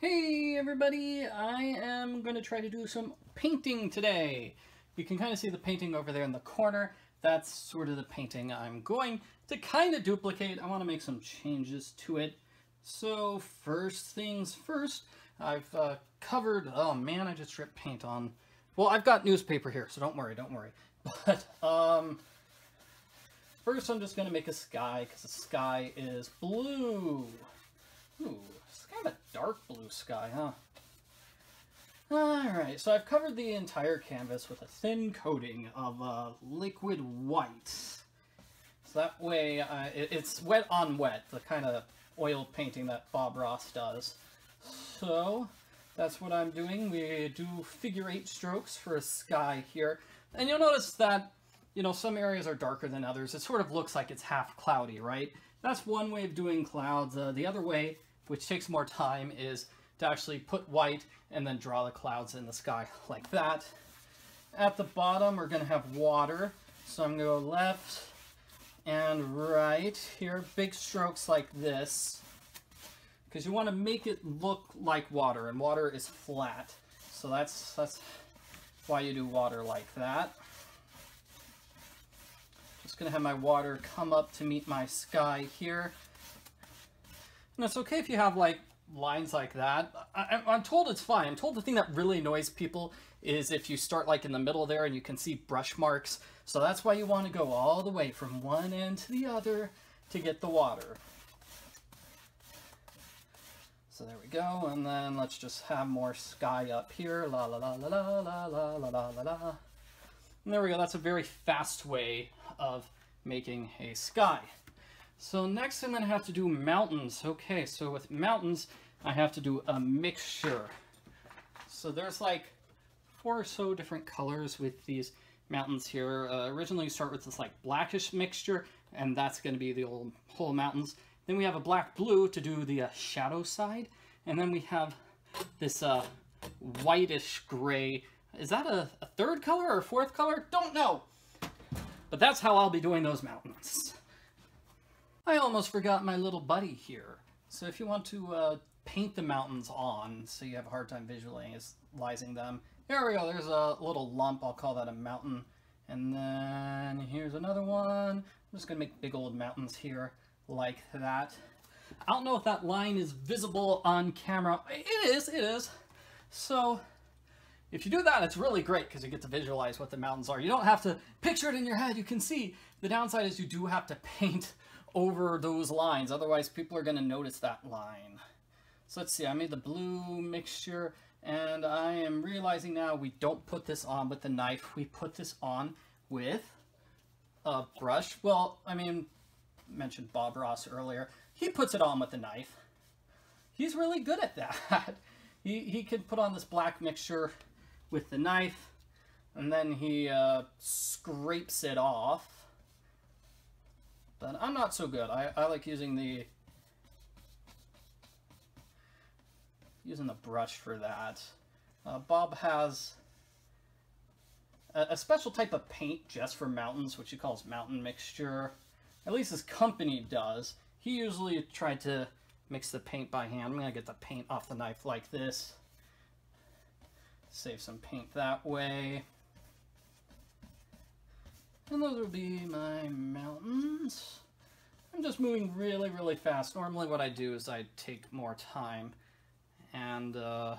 Hey everybody, I am going to try to do some painting today. You can kind of see the painting over there in the corner. That's sort of the painting I'm going to kind of duplicate. I want to make some changes to it. So first things first, I've uh, covered, oh man, I just dripped paint on. Well, I've got newspaper here, so don't worry, don't worry. But um, first I'm just going to make a sky because the sky is blue. Ooh, it's kind of a dark blue sky, huh? Alright, so I've covered the entire canvas with a thin coating of uh, liquid white. So that way, uh, it, it's wet on wet, the kind of oil painting that Bob Ross does. So, that's what I'm doing. We do figure eight strokes for a sky here. And you'll notice that, you know, some areas are darker than others. It sort of looks like it's half cloudy, right? That's one way of doing clouds. Uh, the other way which takes more time, is to actually put white and then draw the clouds in the sky like that. At the bottom, we're going to have water. So I'm going to go left and right here, big strokes like this. Because you want to make it look like water, and water is flat. So that's, that's why you do water like that. Just going to have my water come up to meet my sky here. It's okay if you have like lines like that. I, am told it's fine. I'm told the thing that really annoys people is if you start like in the middle there and you can see brush marks. So that's why you want to go all the way from one end to the other to get the water. So there we go, and then let's just have more sky up here. La la la la la la la la la la la. And there we go, that's a very fast way of making a sky. So next I'm going to have to do mountains. Okay, so with mountains, I have to do a mixture. So there's like four or so different colors with these mountains here. Uh, originally you start with this like blackish mixture, and that's going to be the old whole mountains. Then we have a black blue to do the uh, shadow side, and then we have this uh, whitish gray. Is that a, a third color or fourth color? Don't know. But that's how I'll be doing those mountains. I almost forgot my little buddy here. So if you want to uh, paint the mountains on, so you have a hard time visualizing them, here we go, there's a little lump, I'll call that a mountain. And then here's another one. I'm just gonna make big old mountains here, like that. I don't know if that line is visible on camera. It is, it is. So if you do that, it's really great because you get to visualize what the mountains are. You don't have to picture it in your head, you can see. The downside is you do have to paint over those lines. Otherwise, people are going to notice that line. So let's see, I made the blue mixture, and I am realizing now we don't put this on with the knife. We put this on with a brush. Well, I mean, I mentioned Bob Ross earlier. He puts it on with a knife. He's really good at that. he, he can put on this black mixture with the knife, and then he uh, scrapes it off but I'm not so good. I, I like using the using the brush for that. Uh, Bob has a, a, special type of paint just for mountains, which he calls mountain mixture. At least his company does. He usually tried to mix the paint by hand. I'm going to get the paint off the knife like this. Save some paint that way. And those will be my mountains. I'm just moving really, really fast. Normally what I do is I take more time and uh,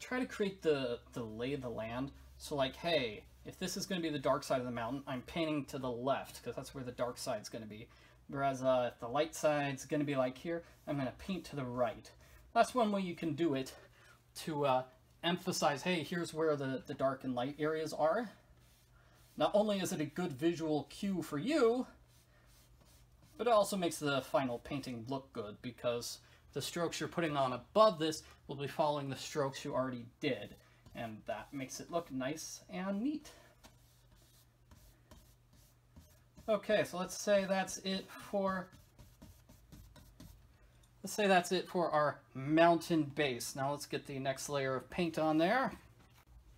try to create the, the lay of the land. So like, hey, if this is going to be the dark side of the mountain, I'm painting to the left because that's where the dark side is going to be. Whereas uh, if the light side's going to be like here, I'm going to paint to the right. That's one way you can do it to uh, emphasize, hey, here's where the, the dark and light areas are. Not only is it a good visual cue for you, but it also makes the final painting look good because the strokes you're putting on above this will be following the strokes you already did, and that makes it look nice and neat. Okay, so let's say that's it for let's say that's it for our mountain base. Now let's get the next layer of paint on there.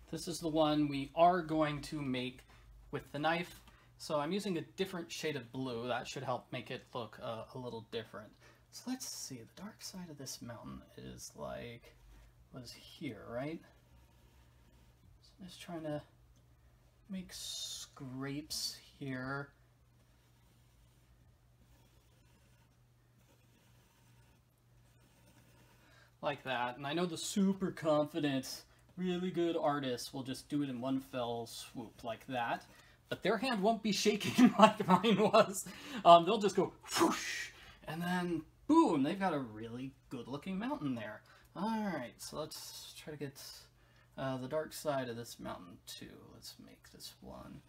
This is the one we are going to make with the knife. So I'm using a different shade of blue. That should help make it look uh, a little different. So let's see, the dark side of this mountain is like, was here, right? So I'm just trying to make scrapes here. Like that, and I know the super confident, really good artists will just do it in one fell swoop like that, but their hand won't be shaking like mine was. Um, they'll just go whoosh, and then boom, they've got a really good looking mountain there. Alright, so let's try to get uh, the dark side of this mountain too. Let's make this one.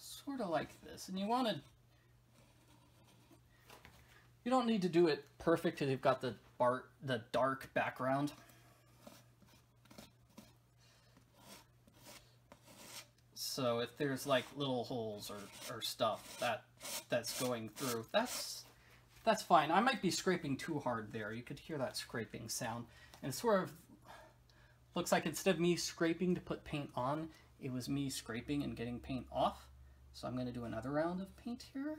Sort of like this. And you want to... You don't need to do it perfect because you've got the, the dark background. So if there's like little holes or, or stuff that that's going through, that's that's fine. I might be scraping too hard there. You could hear that scraping sound. And sort of looks like instead of me scraping to put paint on, it was me scraping and getting paint off. So I'm going to do another round of paint here.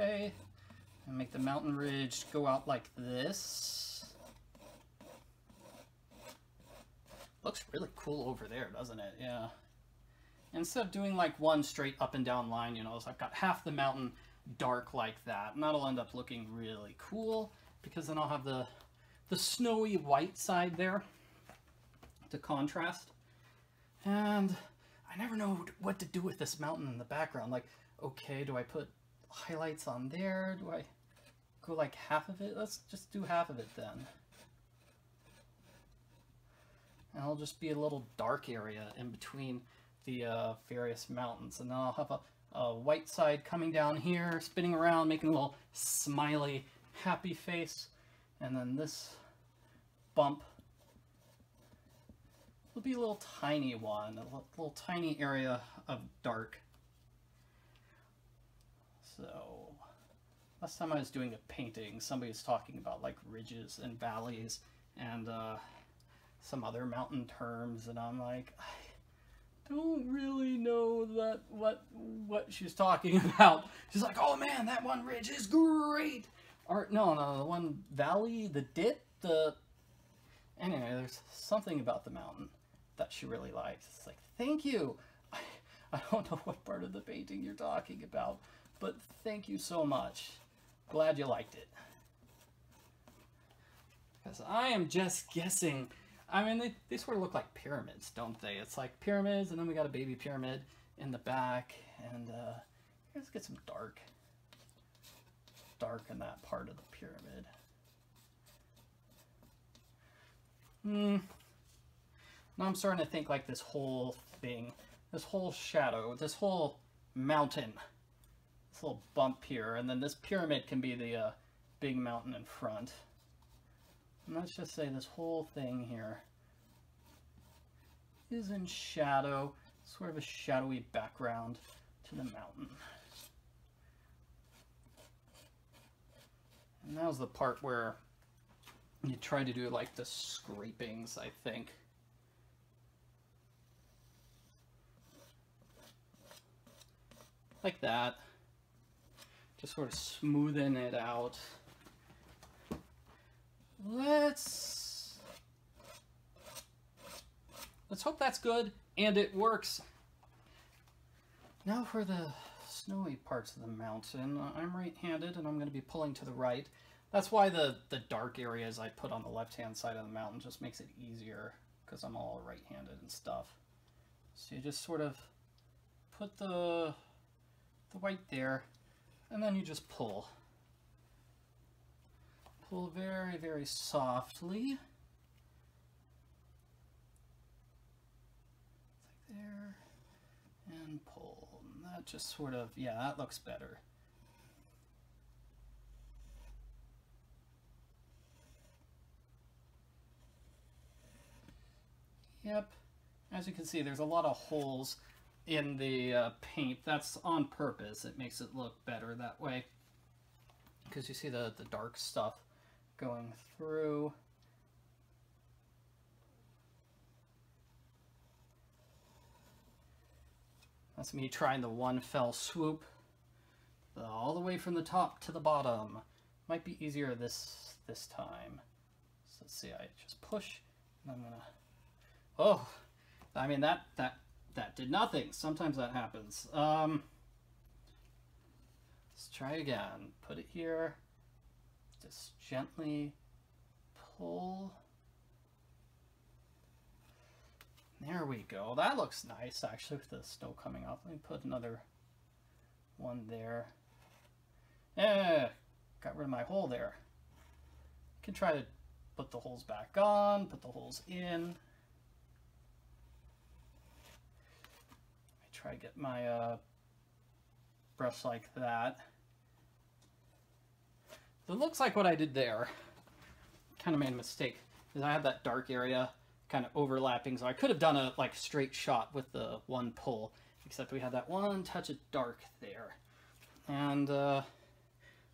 Okay, and make the mountain ridge go out like this. Looks really cool over there, doesn't it? Yeah. Instead of doing like one straight up and down line, you know, so I've got half the mountain dark like that, and that'll end up looking really cool because then I'll have the the snowy white side there to contrast. And I never know what to do with this mountain in the background. Like, okay, do I put highlights on there? Do I go like half of it? Let's just do half of it then. And I'll just be a little dark area in between the uh, various mountains. And then I'll have a, a white side coming down here, spinning around, making a little smiley, happy face. And then this bump will be a little tiny one, a little, little tiny area of dark. So, last time I was doing a painting, somebody was talking about like ridges and valleys and uh, some other mountain terms, and I'm like, I don't really know that what what she's talking about. She's like, oh man, that one ridge is great. Or no, no, the one valley, the dip, the anyway, there's something about the mountain that she really likes. It's like, thank you. I, I don't know what part of the painting you're talking about, but thank you so much. Glad you liked it. Because I am just guessing. I mean, they, they sort of look like pyramids, don't they? It's like pyramids, and then we got a baby pyramid in the back, and uh, let's get some dark. Dark in that part of the pyramid. Hmm. Now I'm starting to think like this whole thing, this whole shadow, this whole mountain, little bump here, and then this pyramid can be the uh, big mountain in front. And let's just say this whole thing here is in shadow, sort of a shadowy background to the mountain. And that was the part where you try to do like the scrapings, I think. Like that. Just sort of smoothing it out. Let's... Let's hope that's good and it works. Now for the snowy parts of the mountain. I'm right-handed and I'm going to be pulling to the right. That's why the, the dark areas I put on the left-hand side of the mountain just makes it easier because I'm all right-handed and stuff. So you just sort of put the, the white there and then you just pull. Pull very, very softly. Like there and pull. And that just sort of, yeah, that looks better. Yep. As you can see, there's a lot of holes in the uh, paint. That's on purpose. It makes it look better that way because you see the, the dark stuff going through. That's me trying the one fell swoop all the way from the top to the bottom. Might be easier this this time. So let's see, I just push and I'm gonna, oh, I mean that, that that did nothing. Sometimes that happens. Um, let's try again. Put it here, just gently pull. There we go. That looks nice, actually, with the snow coming off. Let me put another one there. Yeah, got rid of my hole there. Can try to put the holes back on, put the holes in. Try to get my uh, brush like that. It looks like what I did there. Kind of made a mistake because I had that dark area kind of overlapping. So I could have done a like straight shot with the one pull, except we had that one touch of dark there. And uh,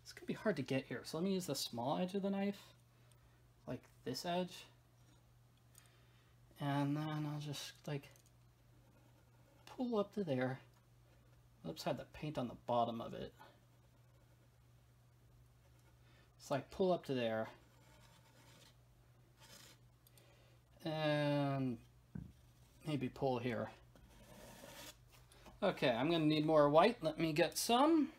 it's gonna be hard to get here. So let me use the small edge of the knife, like this edge. And then I'll just like pull up to there. Oops, had the paint on the bottom of it. It's like pull up to there. And maybe pull here. Okay, I'm going to need more white. Let me get some.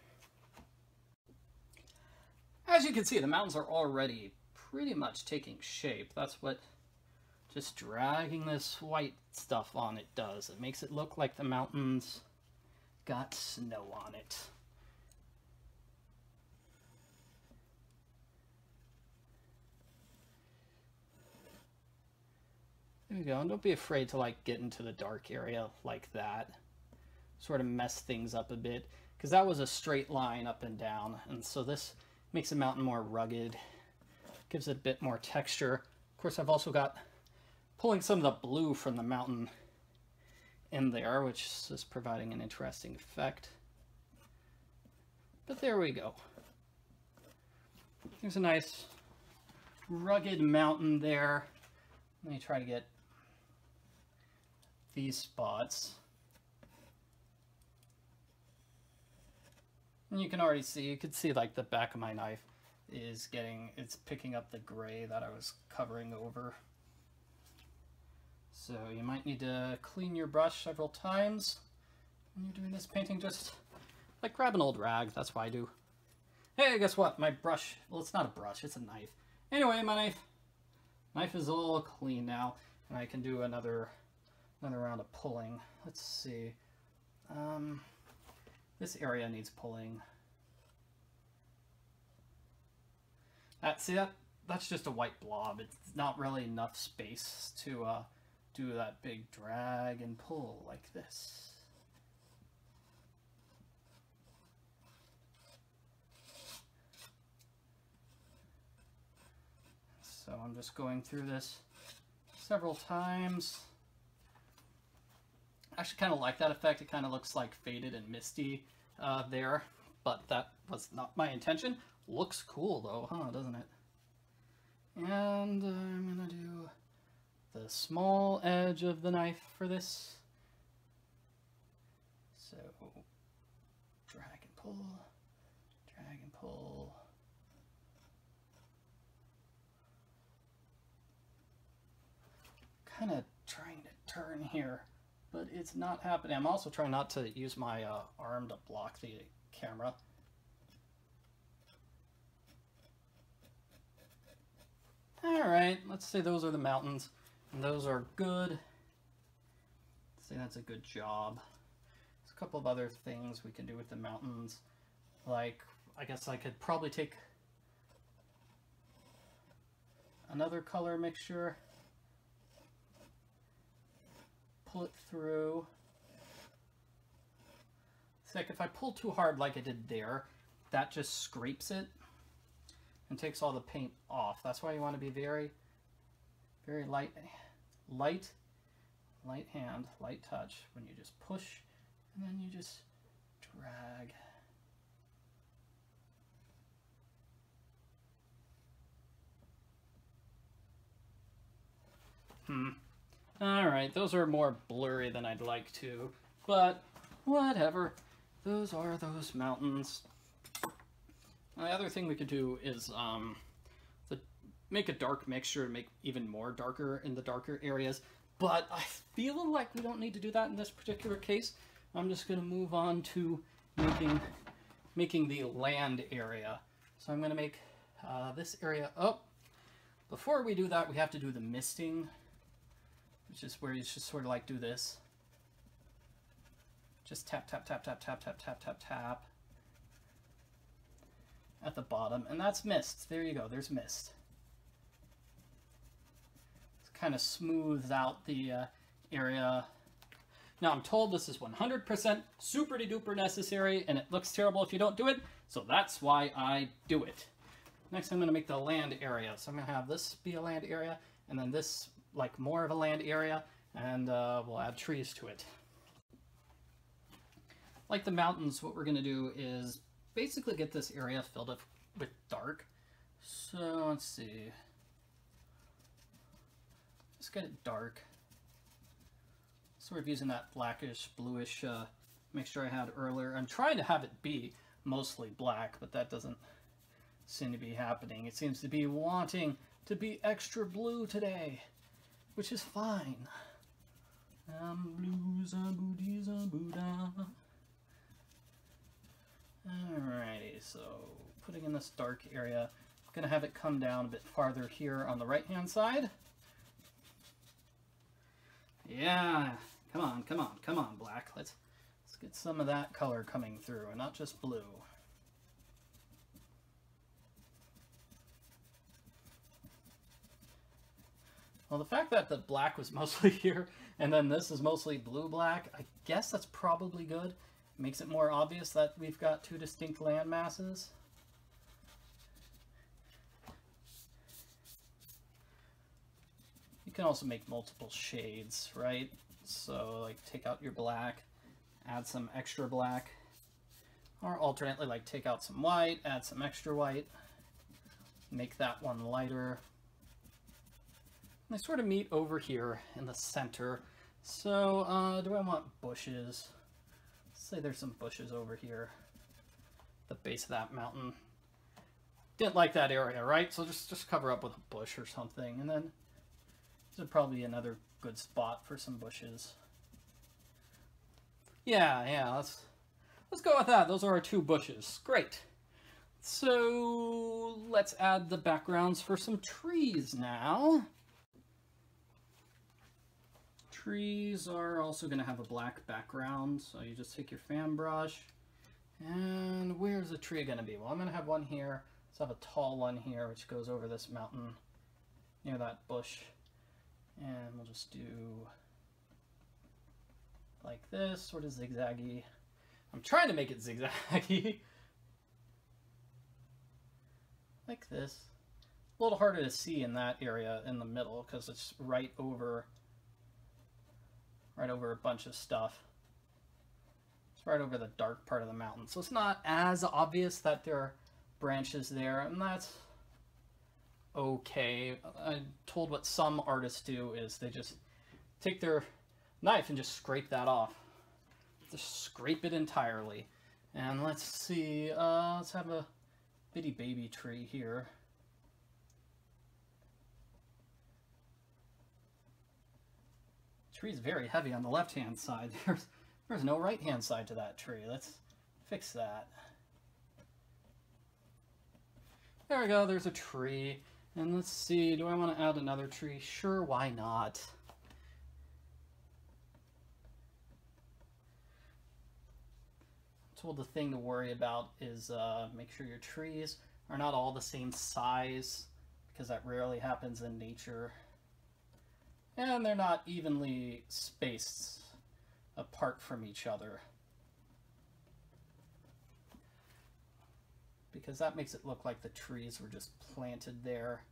As you can see, the mountains are already pretty much taking shape. That's what just dragging this white stuff on it does. It makes it look like the mountains got snow on it. There we go. And don't be afraid to like get into the dark area like that. Sort of mess things up a bit. Because that was a straight line up and down. And so this makes the mountain more rugged. Gives it a bit more texture. Of course, I've also got pulling some of the blue from the mountain in there, which is providing an interesting effect. But there we go. There's a nice rugged mountain there. Let me try to get these spots. And you can already see, you can see like the back of my knife is getting, it's picking up the gray that I was covering over. So you might need to clean your brush several times when you're doing this painting. Just like grab an old rag, that's what I do. Hey, guess what? My brush, well it's not a brush, it's a knife. Anyway, my knife, knife is all clean now and I can do another, another round of pulling. Let's see. Um, this area needs pulling. That, see that? That's just a white blob. It's not really enough space to uh, do that big drag and pull like this. So I'm just going through this several times. I actually kind of like that effect. It kind of looks like faded and misty uh, there, but that was not my intention. Looks cool though, huh, doesn't it? And I'm gonna do small edge of the knife for this. So drag and pull, drag and pull. Kind of trying to turn here, but it's not happening. I'm also trying not to use my uh, arm to block the camera. All right, let's say those are the mountains. Those are good. Say that's a good job. There's a couple of other things we can do with the mountains. Like, I guess I could probably take another color mixture, pull it through. It's like if I pull too hard like I did there, that just scrapes it and takes all the paint off. That's why you want to be very very light, light, light hand, light touch when you just push and then you just drag. Hmm. Alright, those are more blurry than I'd like to, but whatever. Those are those mountains. The other thing we could do is um, make a dark mixture to make even more darker in the darker areas. But I feel like we don't need to do that in this particular case. I'm just going to move on to making, making the land area. So I'm going to make uh, this area up. Before we do that, we have to do the misting, which is where you just sort of like do this. Just tap, tap, tap, tap, tap, tap, tap, tap, tap at the bottom, and that's mist. There you go, there's mist. Kind of smooths out the uh, area. Now I'm told this is 100% super duper necessary, and it looks terrible if you don't do it, so that's why I do it. Next I'm going to make the land area. So I'm going to have this be a land area, and then this like more of a land area, and uh, we'll add trees to it. Like the mountains, what we're going to do is basically get this area filled up with dark. So let's see. Let's get it dark. Sort of using that blackish, bluish uh, mixture I had earlier. I'm trying to have it be mostly black, but that doesn't seem to be happening. It seems to be wanting to be extra blue today, which is fine. I'm blue, Alrighty, so putting in this dark area, I'm going to have it come down a bit farther here on the right-hand side. Yeah, come on, come on, come on, black. Let's, let's get some of that color coming through, and not just blue. Well, the fact that the black was mostly here, and then this is mostly blue-black, I guess that's probably good makes it more obvious that we've got two distinct land masses. Can also make multiple shades, right? So like take out your black, add some extra black, or alternately like take out some white, add some extra white, make that one lighter. they sort of meet over here in the center. So uh, do I want bushes? say there's some bushes over here, the base of that mountain. Didn't like that area, right? So just, just cover up with a bush or something, and then this would probably another good spot for some bushes. Yeah, yeah, let's, let's go with that. Those are our two bushes. Great. So let's add the backgrounds for some trees now trees are also going to have a black background, so you just take your fan brush, and where's the tree going to be? Well, I'm going to have one here. Let's have a tall one here, which goes over this mountain near that bush, and we'll just do like this, sort of zigzaggy. I'm trying to make it zigzaggy. like this. A little harder to see in that area in the middle because it's right over right over a bunch of stuff. It's right over the dark part of the mountain. So it's not as obvious that there are branches there, and that's okay. I'm told what some artists do is they just take their knife and just scrape that off. Just scrape it entirely. And let's see, uh, let's have a bitty baby tree here. tree's very heavy on the left-hand side. There's, there's no right-hand side to that tree. Let's fix that. There we go, there's a tree. And let's see, do I want to add another tree? Sure, why not? Told the thing to worry about is uh, make sure your trees are not all the same size because that rarely happens in nature and they're not evenly spaced apart from each other. Because that makes it look like the trees were just planted there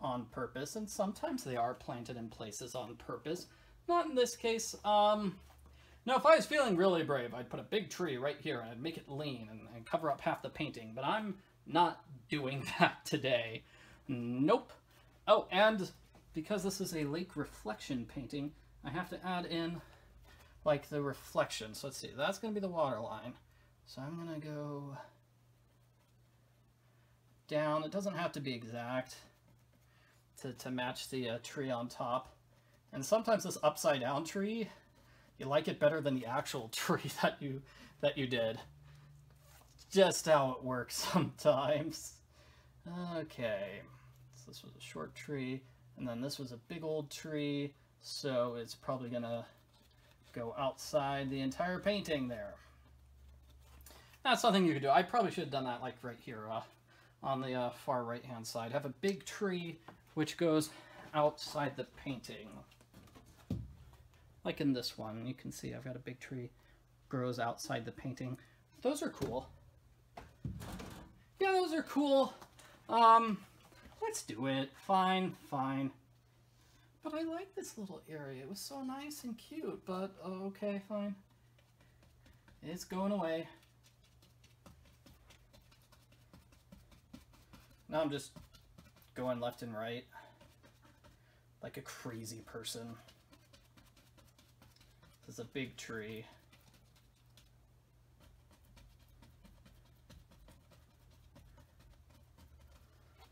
on purpose, and sometimes they are planted in places on purpose. Not in this case. Um, now, if I was feeling really brave, I'd put a big tree right here and I'd make it lean and, and cover up half the painting, but I'm not doing that today. Nope. Oh, and because this is a lake reflection painting, I have to add in like the reflection. So let's see, that's going to be the water line. So I'm going to go down. It doesn't have to be exact to, to match the uh, tree on top. And sometimes this upside down tree, you like it better than the actual tree that you that you did. Just how it works sometimes. Okay, so this was a short tree, and then this was a big old tree, so it's probably gonna go outside the entire painting there. That's something you could do. I probably should have done that like right here uh, on the uh, far right hand side. Have a big tree which goes outside the painting. Like in this one, you can see I've got a big tree grows outside the painting. Those are cool. Yeah, those are cool. Um, let's do it. Fine, fine. But I like this little area. It was so nice and cute, but okay, fine. It's going away. Now I'm just going left and right like a crazy person. This is a big tree.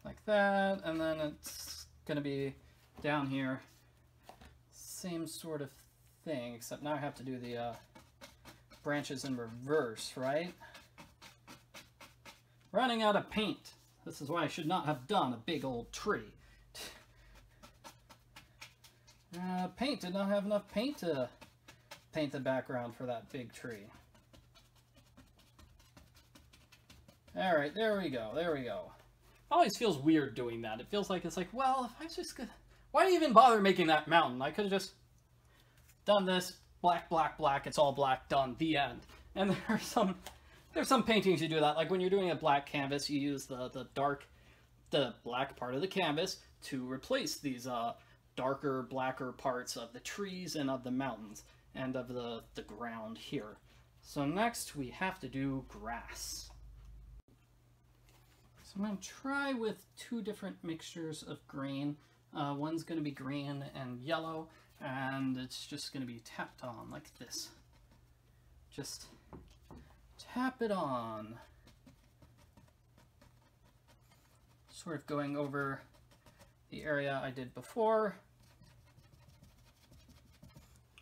Like that, and then it's gonna be down here. Same sort of thing, except now I have to do the uh, branches in reverse, right? Running out of paint. This is why I should not have done a big old tree. Uh, paint did not have enough paint to paint the background for that big tree. Alright, there we go, there we go. Always feels weird doing that. It feels like it's like, well, if I was just could... Why do you even bother making that mountain? I could have just done this, black, black, black, it's all black, done, the end. And there are some there's some paintings you do that. Like when you're doing a black canvas, you use the, the dark, the black part of the canvas to replace these uh, darker, blacker parts of the trees and of the mountains and of the, the ground here. So next we have to do grass. So I'm going to try with two different mixtures of green. Uh, one's going to be green and yellow, and it's just going to be tapped on like this. Just tap it on. Sort of going over the area I did before.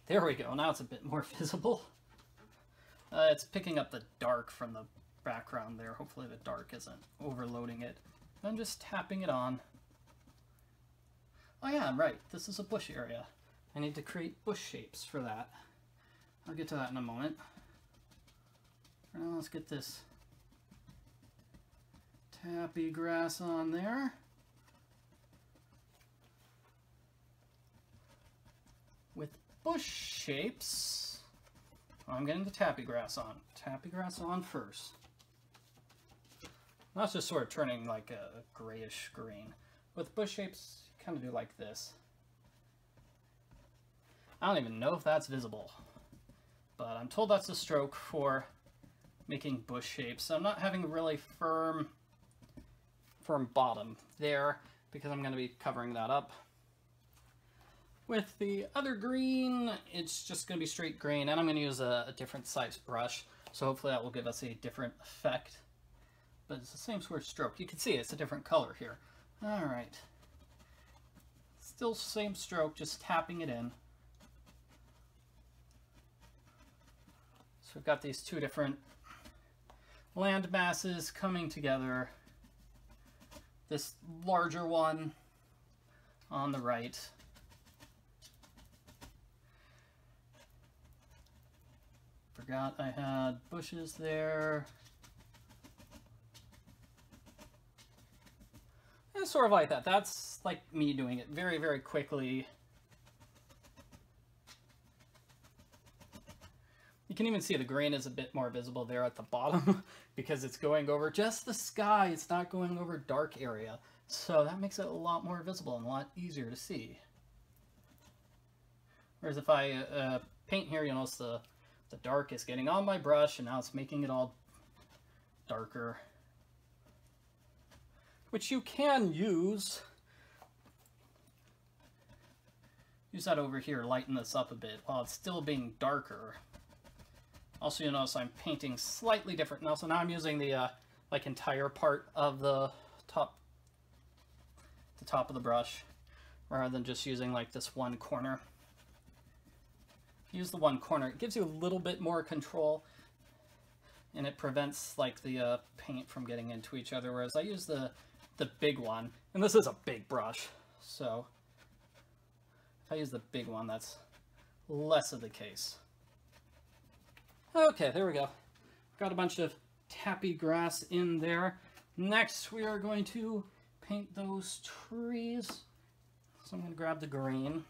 There we go, now it's a bit more visible. Uh, it's picking up the dark from the background there. Hopefully the dark isn't overloading it. I'm just tapping it on. Oh yeah, I'm right. This is a bush area. I need to create bush shapes for that. I'll get to that in a moment. Now let's get this tappy grass on there. With bush shapes, I'm getting the tappy grass on. Tappy grass on first. That's just sort of turning like a grayish green. With bush shapes, kind of do like this. I don't even know if that's visible, but I'm told that's a stroke for making bush shapes. So I'm not having a really firm, firm bottom there because I'm going to be covering that up. With the other green, it's just going to be straight green, and I'm going to use a, a different size brush, so hopefully that will give us a different effect. But it's the same sort of stroke. You can see it's a different color here. All right. Still same stroke, just tapping it in. So we've got these two different land masses coming together. This larger one on the right. Forgot I had bushes there. And sort of like that. That's like me doing it very, very quickly. You can even see the grain is a bit more visible there at the bottom because it's going over just the sky. It's not going over dark area. So that makes it a lot more visible and a lot easier to see. Whereas if I uh, paint here, you'll notice the, the dark is getting on my brush and now it's making it all darker. Which you can use use that over here, lighten this up a bit while it's still being darker. Also, you'll notice I'm painting slightly different now. So now I'm using the uh, like entire part of the top, the top of the brush, rather than just using like this one corner. Use the one corner. It gives you a little bit more control, and it prevents like the uh, paint from getting into each other. Whereas I use the the big one, and this is a big brush, so if I use the big one, that's less of the case. Okay, there we go. Got a bunch of tappy grass in there. Next, we are going to paint those trees. So I'm going to grab the green.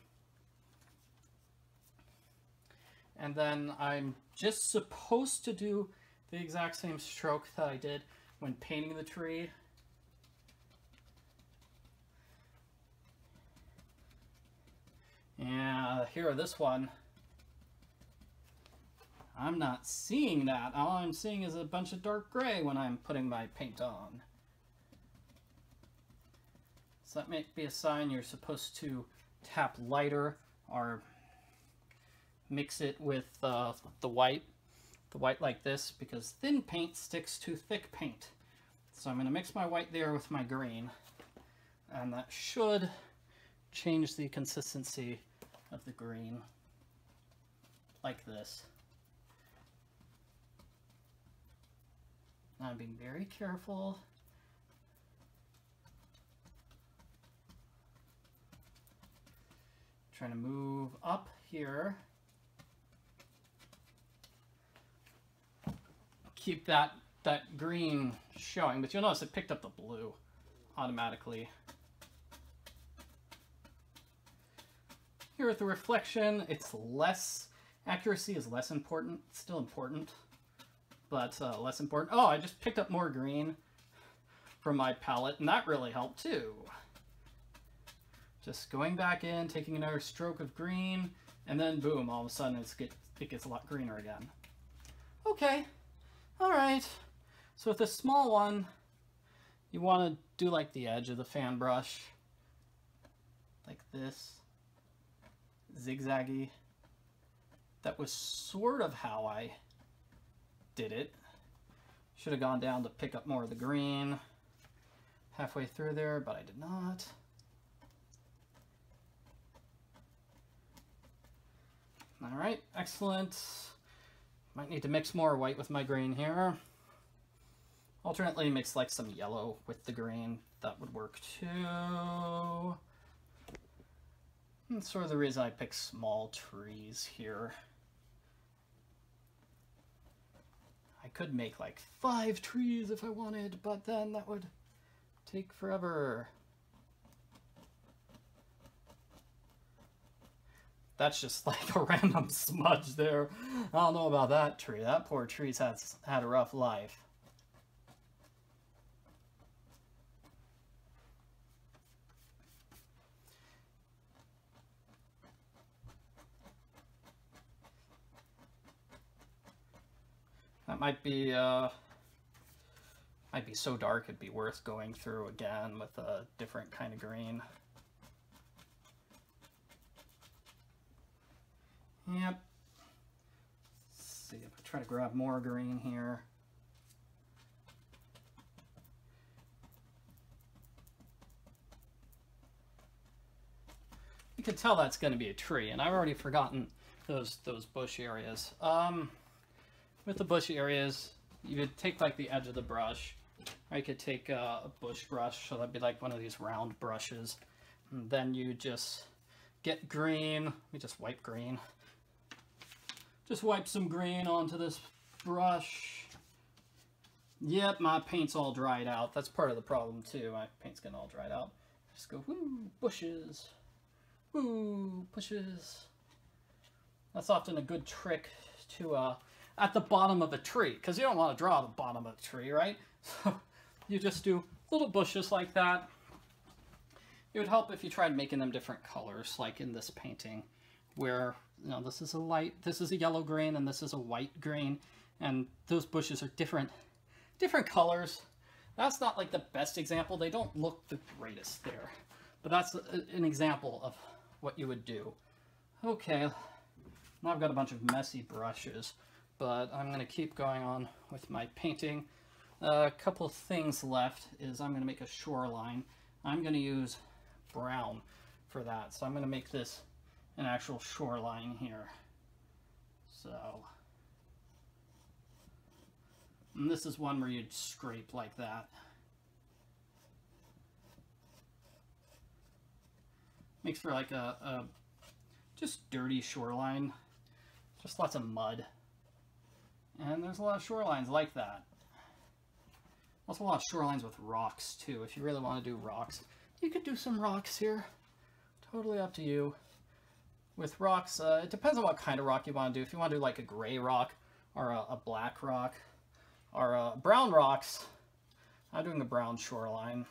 And then I'm just supposed to do the exact same stroke that I did when painting the tree. Yeah, here, are this one. I'm not seeing that. All I'm seeing is a bunch of dark gray when I'm putting my paint on. So that might be a sign you're supposed to tap lighter or mix it with uh, the white, the white like this, because thin paint sticks to thick paint. So I'm going to mix my white there with my green, and that should change the consistency of the green, like this. I'm being very careful. Trying to move up here. Keep that, that green showing, but you'll notice it picked up the blue automatically. Here with the reflection, it's less, accuracy is less important, it's still important but uh, less important. Oh, I just picked up more green from my palette, and that really helped too. Just going back in, taking another stroke of green, and then boom, all of a sudden get, it gets a lot greener again. Okay, all right. So with a small one, you want to do like the edge of the fan brush, like this, zigzaggy. That was sort of how I did it. Should have gone down to pick up more of the green halfway through there, but I did not. All right, excellent. Might need to mix more white with my green here. Alternately mix like some yellow with the green. That would work too. That's sort of the reason I pick small trees here. I could make like five trees if I wanted, but then that would take forever. That's just like a random smudge there. I don't know about that tree. That poor tree's had, had a rough life. Might be, uh, might be so dark it'd be worth going through again with a different kind of green. Yep. Let's see if I try to grab more green here. You can tell that's going to be a tree, and I've already forgotten those those bush areas. Um, with the bush areas, you could take like the edge of the brush, or you could take uh, a bush brush, so that'd be like one of these round brushes. And then you just get green, let me just wipe green. Just wipe some green onto this brush. Yep, my paint's all dried out. That's part of the problem too. My paint's getting all dried out. Just go, woo, bushes. Woo, bushes. That's often a good trick to uh, at the bottom of a tree because you don't want to draw the bottom of a tree, right? So you just do little bushes like that. It would help if you tried making them different colors, like in this painting, where you know this is a light, this is a yellow green, and this is a white green, and those bushes are different, different colors. That's not like the best example. They don't look the greatest there, but that's an example of what you would do. Okay, now I've got a bunch of messy brushes, but I'm going to keep going on with my painting. a couple things left is I'm going to make a shoreline. I'm going to use brown for that, so I'm going to make this an actual shoreline here. So, and this is one where you'd scrape like that. Makes for like a, a just dirty shoreline. Just lots of mud. And there's a lot of shorelines like that. Also a lot of shorelines with rocks too. If you really want to do rocks, you could do some rocks here. Totally up to you. With rocks, uh, it depends on what kind of rock you want to do. If you want to do like a gray rock or a, a black rock or uh, brown rocks, I'm doing a brown shoreline.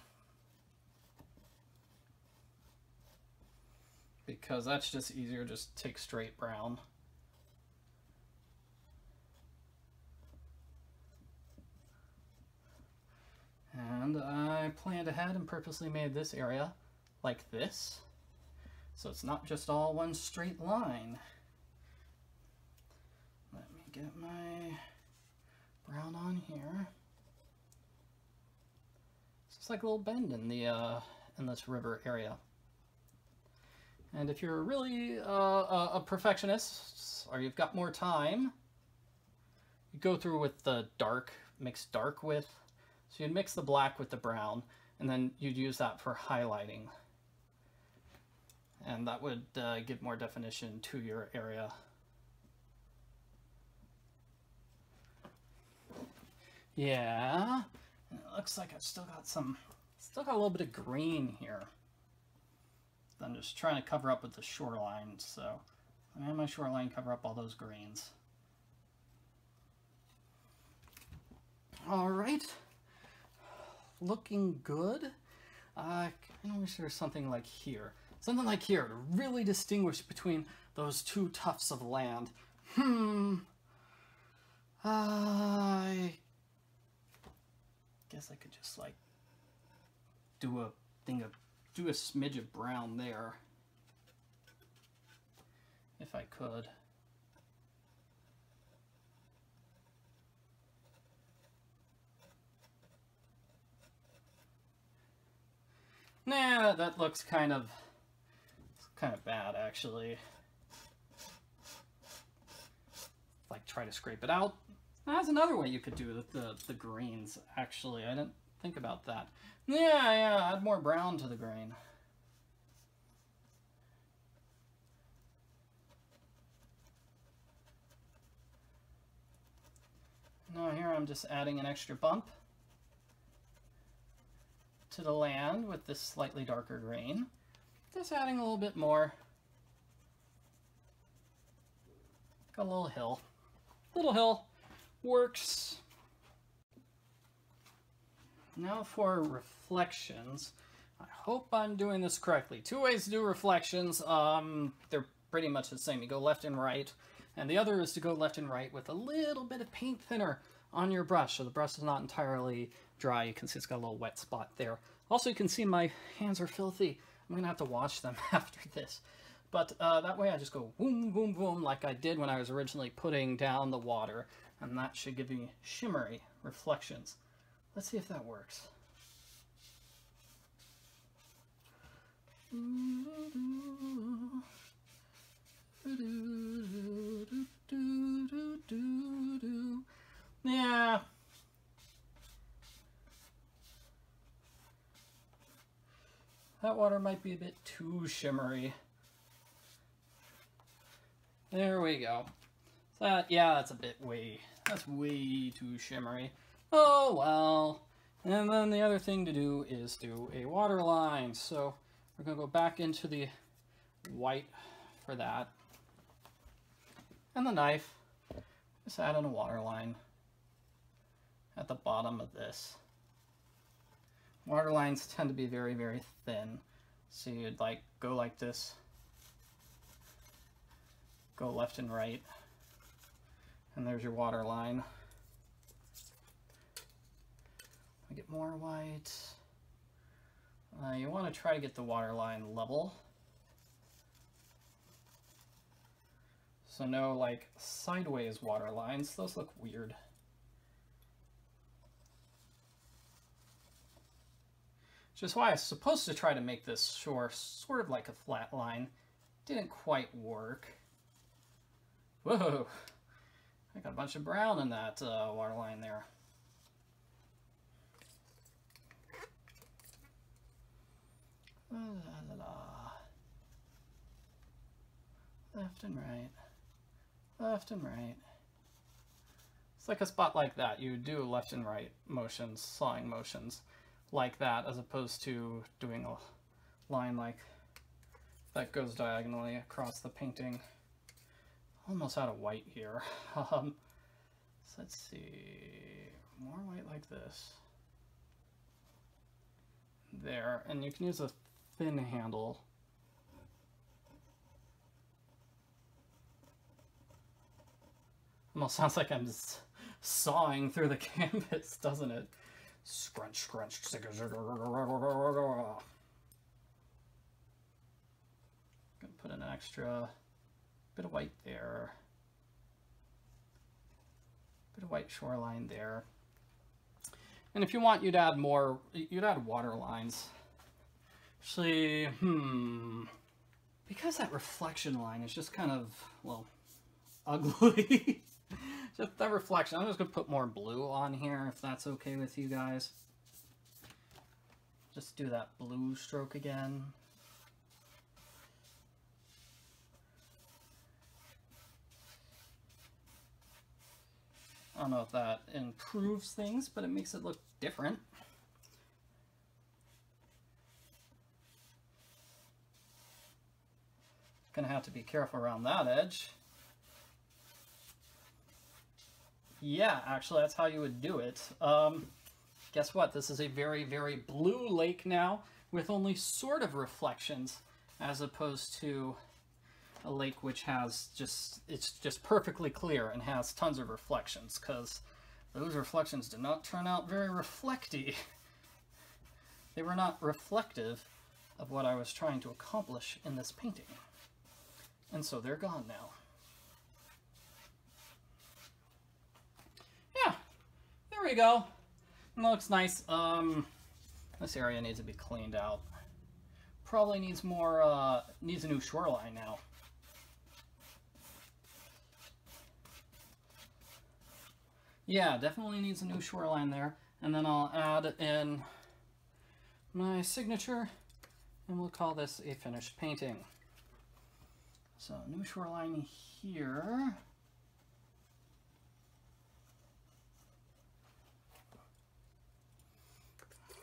because that's just easier, just take straight brown. And I planned ahead and purposely made this area like this. So it's not just all one straight line. Let me get my brown on here. It's like a little bend in the uh, in this river area. And if you're really uh, a perfectionist, or you've got more time, you go through with the dark, mix dark with. So you'd mix the black with the brown, and then you'd use that for highlighting. And that would uh, give more definition to your area. Yeah, it looks like I've still got some, still got a little bit of green here. I'm just trying to cover up with the shoreline, so I have my shoreline cover up all those greens. All right, looking good. Uh, I kind wish there was something like here. Something like here to really distinguish between those two tufts of land. Hmm. I guess I could just like do a thing of do a smidge of brown there. If I could. Nah, that looks kind of kind of bad actually. Like try to scrape it out. That's another way you could do the, the, the greens actually. I didn't think about that. Yeah, yeah, add more brown to the grain. Now here I'm just adding an extra bump to the land with this slightly darker green. Just adding a little bit more. Got a little hill. Little hill works. Now for reflections. I hope I'm doing this correctly. Two ways to do reflections. Um, they're pretty much the same. You go left and right. And the other is to go left and right with a little bit of paint thinner on your brush. So the brush is not entirely dry. You can see it's got a little wet spot there. Also, you can see my hands are filthy. I'm going to have to wash them after this. But uh, that way I just go boom, boom, boom, like I did when I was originally putting down the water. And that should give me shimmery reflections. Let's see if that works. Yeah. That water might be a bit too shimmery. There we go. That, yeah, that's a bit way, that's way too shimmery. Oh, well. And then the other thing to do is do a water line. So we're going to go back into the white for that. And the knife, just add in a water line at the bottom of this. Water lines tend to be very, very thin. So you'd like go like this, go left and right, and there's your water line. I get more white. Uh, you want to try to get the water line level. So no like sideways water lines. Those look weird. Which is why I was supposed to try to make this shore sort of like a flat line. Didn't quite work. Whoa! I got a bunch of brown in that uh, water line there. La, la, la. Left and right. Left and right. It's like a spot like that. You do left and right motions, sawing motions like that, as opposed to doing a line like that goes diagonally across the painting. Almost out of white here. um, so let's see, more white like this. There, and you can use a thin handle. Almost sounds like I'm sawing through the canvas, doesn't it? Scrunch, scrunch, Gonna put an extra bit of white there. Bit of white shoreline there. And if you want, you'd add more, you'd add water lines. Actually, hmm, because that reflection line is just kind of, well, ugly. Just that reflection. I'm just going to put more blue on here if that's okay with you guys. Just do that blue stroke again. I don't know if that improves things, but it makes it look different. Gonna have to be careful around that edge. Yeah, actually, that's how you would do it. Um, guess what? This is a very, very blue lake now with only sort of reflections as opposed to a lake which has just, it's just perfectly clear and has tons of reflections because those reflections did not turn out very reflecty. they were not reflective of what I was trying to accomplish in this painting. And so they're gone now. Yeah, there we go. Looks nice. Um, this area needs to be cleaned out. Probably needs more, uh, needs a new shoreline now. Yeah, definitely needs a new shoreline there. And then I'll add in my signature, and we'll call this a finished painting. So new shoreline here.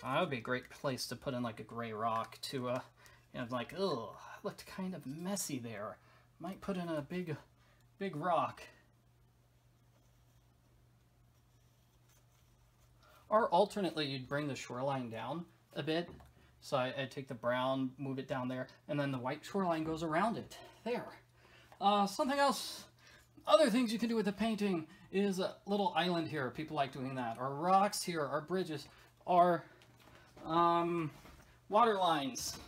That would be a great place to put in like a gray rock to, uh, you know, like, ugh, looked kind of messy there. Might put in a big, big rock. Or alternately, you'd bring the shoreline down a bit. So I, I take the brown, move it down there, and then the white shoreline goes around it. There. Uh, something else, other things you can do with the painting is a little island here. People like doing that. Or rocks here, or bridges, or um, water lines.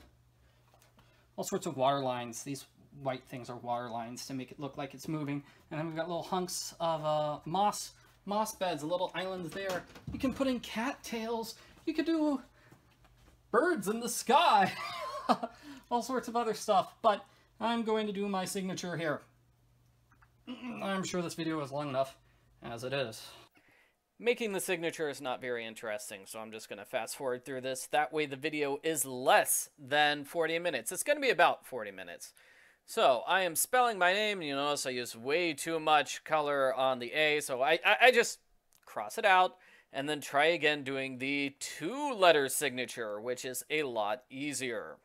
All sorts of water lines. These white things are water lines to make it look like it's moving. And then we've got little hunks of uh, moss, moss beds, little islands there. You can put in cattails. You could do birds in the sky. All sorts of other stuff. But I'm going to do my signature here. I'm sure this video is long enough as it is. Making the signature is not very interesting, so I'm just going to fast forward through this. That way the video is less than 40 minutes. It's going to be about 40 minutes. So I am spelling my name, and you notice I use way too much color on the A, so I, I, I just cross it out and then try again doing the two-letter signature, which is a lot easier.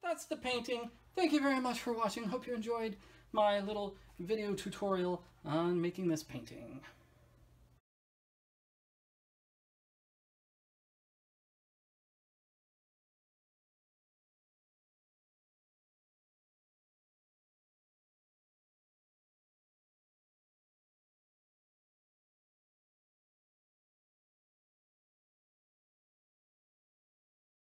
That's the painting. Thank you very much for watching. Hope you enjoyed my little video tutorial on making this painting.